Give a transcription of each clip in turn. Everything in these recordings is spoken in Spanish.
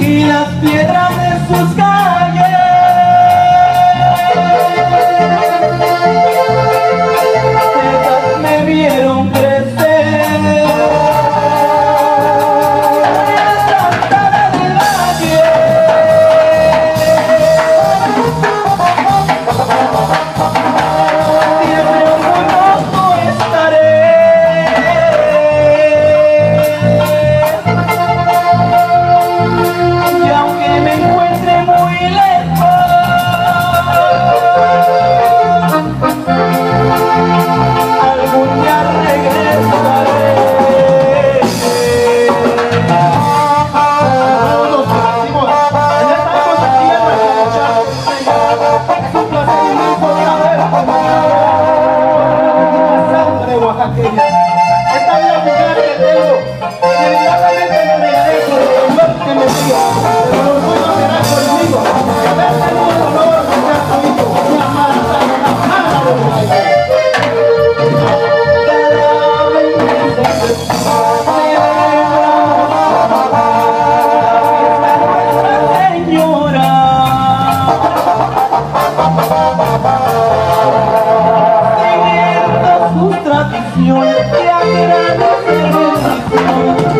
y las piedras de sus caras. trabaja que Esta vida que tengo, me el dolor que me dio, pero no será conmigo. Este no mi amada, mi amada, mi. Señora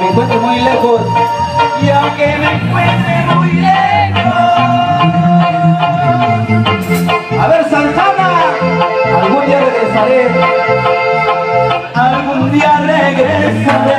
me encuentre muy lejos, y aunque me encuentre muy lejos. A ver, Santana, algún día regresaré, algún día regresaré.